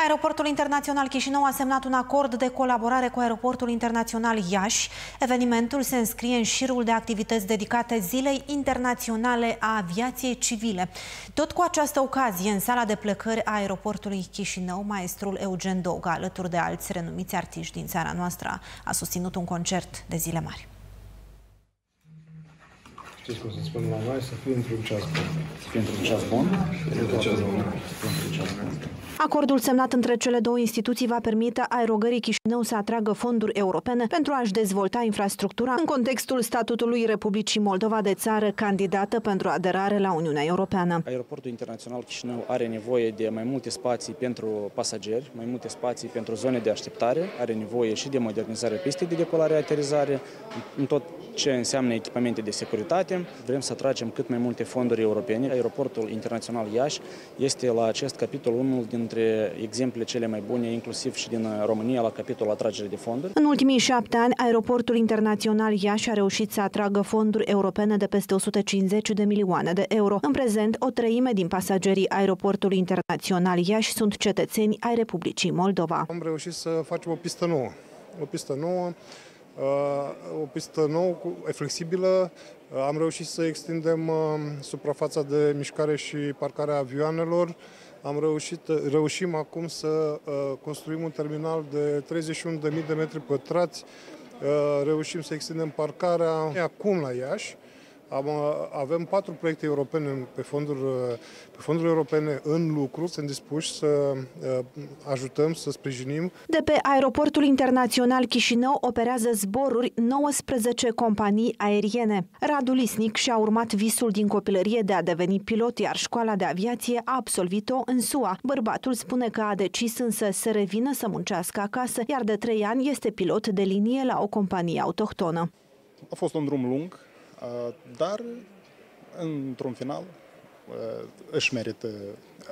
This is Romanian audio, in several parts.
Aeroportul Internațional Chișinău a semnat un acord de colaborare cu Aeroportul Internațional Iași. Evenimentul se înscrie în șirul de activități dedicate Zilei Internaționale a Aviației Civile. Tot cu această ocazie, în sala de plecări a Aeroportului Chișinău, maestrul Eugen Doga, alături de alți renumiți artiști din țara noastră, a susținut un concert de zile mari. Știți cum să spun la noi? Să fie într-un ceas bun. Să fie într-un ceas bun? Într-un ceas bun. Într-un ceas bun. Acordul semnat între cele două instituții va permite aerogării Chișinău să atragă fonduri europene pentru a-și dezvolta infrastructura în contextul statutului Republicii Moldova de țară candidată pentru aderare la Uniunea Europeană. Aeroportul Internațional Chișinău are nevoie de mai multe spații pentru pasageri, mai multe spații pentru zone de așteptare, are nevoie și de modernizare piste de decolare-aterizare, în tot ce înseamnă echipamente de securitate. Vrem să atragem cât mai multe fonduri europene. Aeroportul Internațional Iași este la acest capitol unul dintre exemplele cele mai bune, inclusiv și din România, la capitolul atragere de fonduri. În ultimii șapte ani, Aeroportul Internațional Iași a reușit să atragă fonduri europene de peste 150 de milioane de euro. În prezent, o treime din pasagerii Aeroportului Internațional Iași sunt cetățeni ai Republicii Moldova. Am reușit să facem o pistă nouă. O pistă nouă o pistă nouă, flexibilă. Am reușit să extindem suprafața de mișcare și parcare a avioanelor. Am reușit, reușim acum să construim un terminal de 31.000 de metri pătrați. Reușim să extindem parcarea acum la Iași. Am, avem patru proiecte europene pe fonduri, pe fonduri europene în lucru. Sunt dispuși să uh, ajutăm, să sprijinim. De pe aeroportul internațional Chișinău operează zboruri 19 companii aeriene. Radu Lisnic și-a urmat visul din copilărie de a deveni pilot, iar școala de aviație a absolvit-o în SUA. Bărbatul spune că a decis însă să revină să muncească acasă, iar de trei ani este pilot de linie la o companie autohtonă. A fost un drum lung, Uh, dar, într-un final, uh, își merită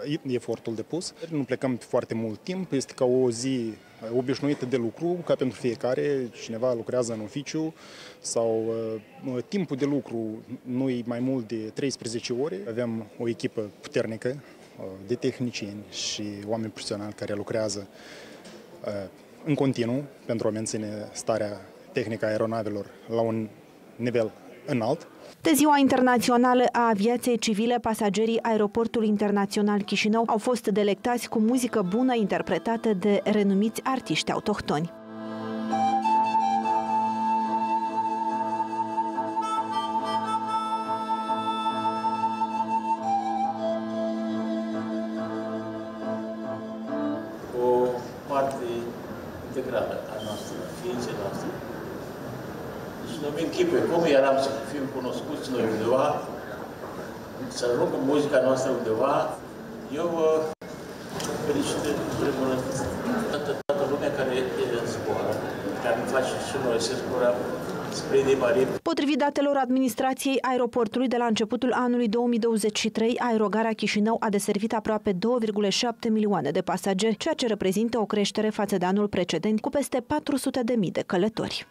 uh, efortul depus. Nu plecăm foarte mult timp, este ca o zi obișnuită de lucru, ca pentru fiecare, cineva lucrează în oficiu sau timpul de lucru nu e mai mult de 13 ore. Avem o echipă puternică de tehnicieni și oameni profesionali care lucrează în continuu pentru a menține starea tehnică a aeronavelor la un nivel înalt. De Ziua Internațională a Aviației Civile, pasagerii aeroportului internațional Chișinău au fost delectați cu muzică bună interpretată de renumiți artiști autohtoni. O parte integrală a noastră, ființei noastre, și nu-mi închipe cum eram să fim cunoscuți noi undeva, să ajungă muzica noastră undeva. Eu uh, felicit în primul rând toată, toată lumea care zboară, care face și noi să zburăm Potrivit datelor administrației aeroportului de la începutul anului 2023, aerogara Chișinău a deservit aproape 2,7 milioane de pasageri, ceea ce reprezintă o creștere față de anul precedent cu peste 400.000 de călători.